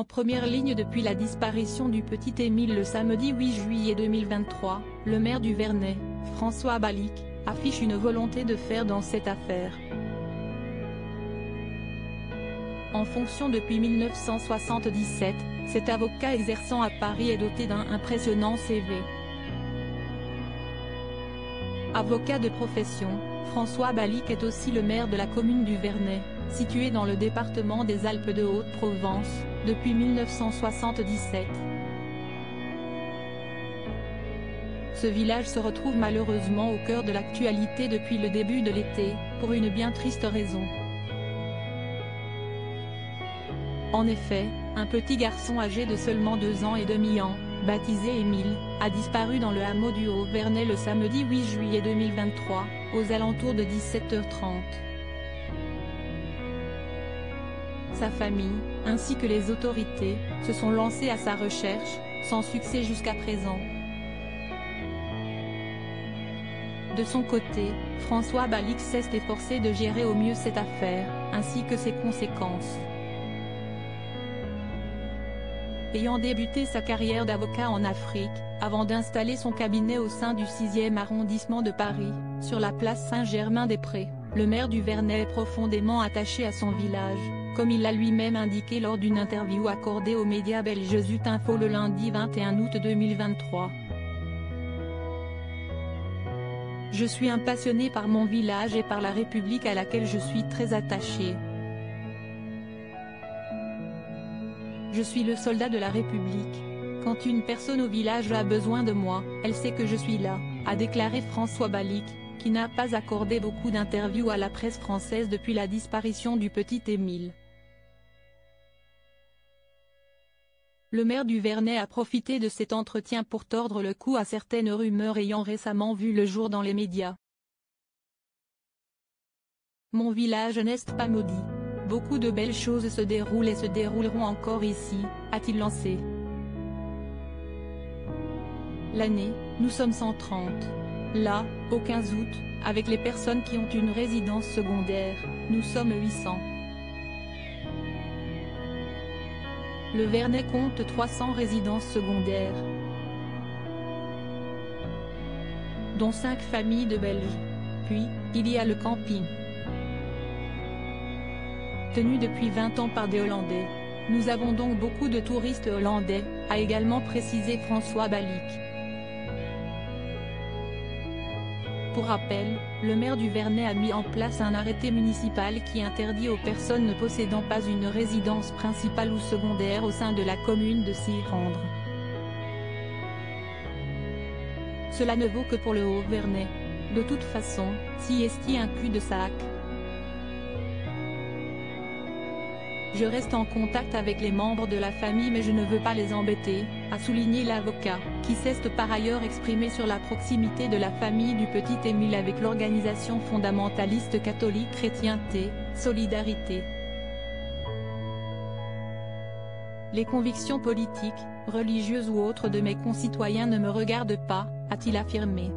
En première ligne depuis la disparition du petit Émile le samedi 8 juillet 2023, le maire du Vernet, François Balic, affiche une volonté de faire dans cette affaire. En fonction depuis 1977, cet avocat exerçant à Paris est doté d'un impressionnant CV. Avocat de profession, François Balic est aussi le maire de la commune du Vernet, située dans le département des Alpes de Haute-Provence, depuis 1977. Ce village se retrouve malheureusement au cœur de l'actualité depuis le début de l'été, pour une bien triste raison. En effet, un petit garçon âgé de seulement deux ans et demi ans, baptisé Émile, a disparu dans le hameau du Haut-Vernet le samedi 8 juillet 2023, aux alentours de 17h30. Sa famille, ainsi que les autorités, se sont lancés à sa recherche, sans succès jusqu'à présent. De son côté, François Balix s'est efforcé de gérer au mieux cette affaire, ainsi que ses conséquences. Ayant débuté sa carrière d'avocat en Afrique, avant d'installer son cabinet au sein du 6e arrondissement de Paris, sur la place Saint-Germain-des-Prés, le maire du Vernet est profondément attaché à son village, comme il l'a lui-même indiqué lors d'une interview accordée aux médias belges Zut Info le lundi 21 août 2023. Je suis un passionné par mon village et par la République à laquelle je suis très attaché. Je suis le soldat de la République. Quand une personne au village a besoin de moi, elle sait que je suis là, a déclaré François Balic, qui n'a pas accordé beaucoup d'interviews à la presse française depuis la disparition du petit Émile. Le maire du Vernet a profité de cet entretien pour tordre le cou à certaines rumeurs ayant récemment vu le jour dans les médias. Mon village n'est pas maudit. Beaucoup de belles choses se déroulent et se dérouleront encore ici, a-t-il lancé. L'année, nous sommes 130. Là, au 15 août, avec les personnes qui ont une résidence secondaire, nous sommes 800. Le Vernet compte 300 résidences secondaires, dont 5 familles de Belges. Puis, il y a le camping tenu depuis 20 ans par des Hollandais. Nous avons donc beaucoup de touristes hollandais, a également précisé François Balic. Pour rappel, le maire du Vernet a mis en place un arrêté municipal qui interdit aux personnes ne possédant pas une résidence principale ou secondaire au sein de la commune de s'y rendre. Cela ne vaut que pour le Haut-Vernet. De toute façon, si est un cul Je reste en contact avec les membres de la famille mais je ne veux pas les embêter, a souligné l'avocat, qui s'est par ailleurs exprimé sur la proximité de la famille du petit Émile avec l'organisation fondamentaliste catholique Chrétienté, Solidarité. Les convictions politiques, religieuses ou autres de mes concitoyens ne me regardent pas, a-t-il affirmé.